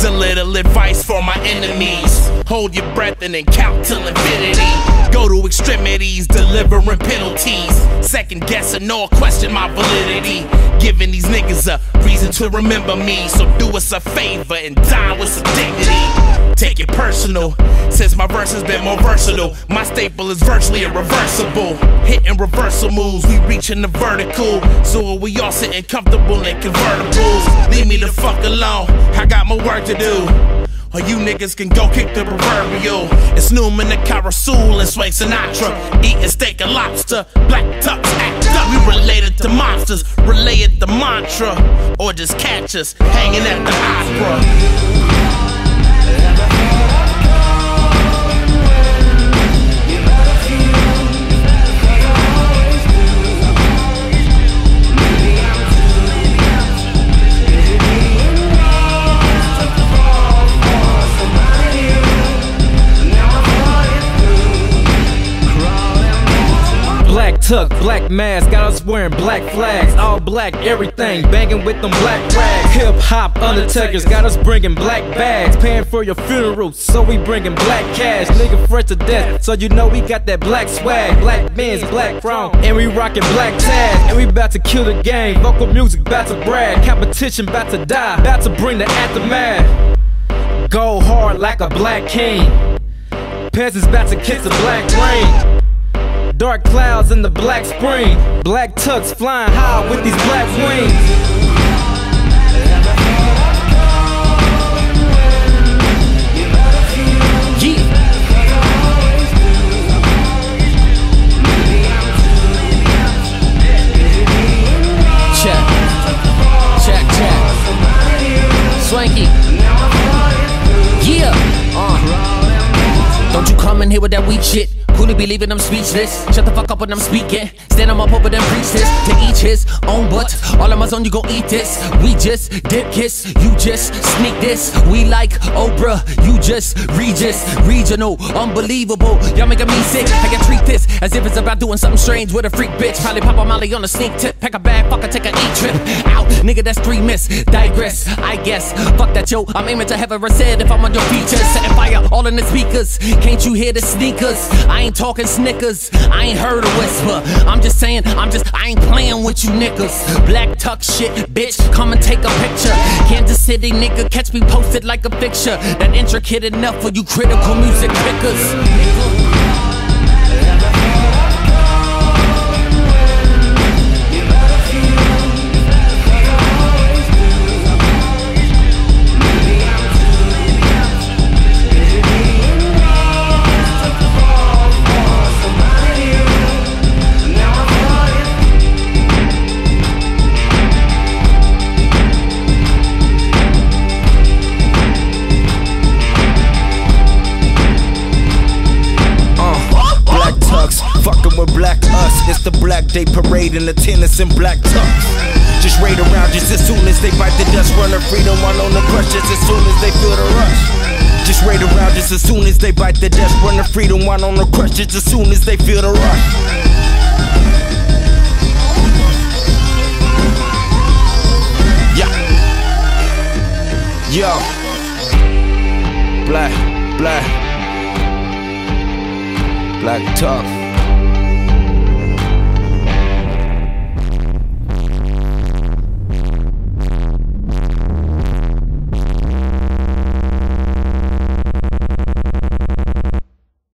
Here's a little advice for my enemies. Hold your breath and then count till infinity. Go to extremities, delivering penalties. Second guessing or question my validity. Giving these niggas a reason to remember me. So do us a favor and die with some dignity. Take it personal, since my verse has been more versatile. My staple is virtually irreversible. Hitting reversal moves, we reaching the vertical. So we all sitting comfortable in convertibles. Leave me the fuck alone, I got more work to do. Or you niggas can go kick the proverbial. It's Newman and Carousel and Swank Sinatra. Eating steak and lobster. Black tux act up. We related to monsters. Relay it the mantra. Or just catch us hanging at the opera. Tuck, black mask, got us wearing black flags. All black, everything, banging with them black rags. Hip hop undertakers got us bringing black bags. Paying for your funeral, so we bringing black cash. Nigga fresh to death, so you know we got that black swag. Black men's black crown, and we rocking black tags. And we about to kill the game. Vocal music about to brag. Competition about to die, about to bring the aftermath. Go hard like a black king. Peasants about to kiss the black rain. Dark clouds in the black spring. Black tux flying high with these black wings. Yeah. Check. Check, check. Swanky. Yeah. Uh. Don't you come in here with that weak shit. Coolly be leaving them speechless. Shut the fuck up when I'm speaking. Stand on my pulpit and preach this. To each his own butt. All of my zone, you gon' eat this. We just dip kiss. You just sneak this. We like Oprah. You just Regis. Regional. Unbelievable. Y'all making me sick. I can treat this as if it's about doing something strange with a freak bitch. Probably pop a molly on a sneak tip. Pack a bag, fuck take a E trip. Out. Nigga, that's three miss. Digress. I guess. Fuck that, yo. I'm aiming to heaven said if I'm on your features. Setting fire all in the speakers. Can't you hear the sneakers? I ain't talking Snickers. I ain't heard a whisper. I'm just saying, I'm just, I ain't playing with you niggas. Black tuck shit, bitch. Come and take a picture. Kansas City nigga, catch me posted like a picture. That intricate enough for you critical music pickers. Day parade in the tennis in black tux. Just raid around just as soon as they bite the dust. Running freedom while on the crush just as soon as they feel the rush. Just raid around just as soon as they bite the dust. Running freedom while on the crush just as soon as they feel the rush. Yeah. Yo. Black, black. Black tough.